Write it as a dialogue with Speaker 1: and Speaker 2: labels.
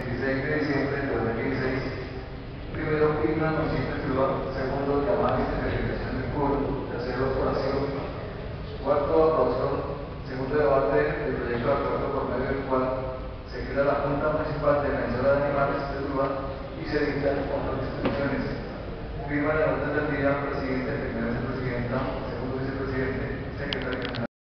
Speaker 1: ordinaria lunes 26 de diciembre de 2016. Primero, firma municipio de ciudad. Segundo, llamada de realización del coro. Tercero, oración. Cuarto, aprobación. Segundo debate del proyecto de acuerdo por medio del cual se crea la Junta Municipal de Defensora de Animales de Tuluá y se dictan otras disposiciones. Firma la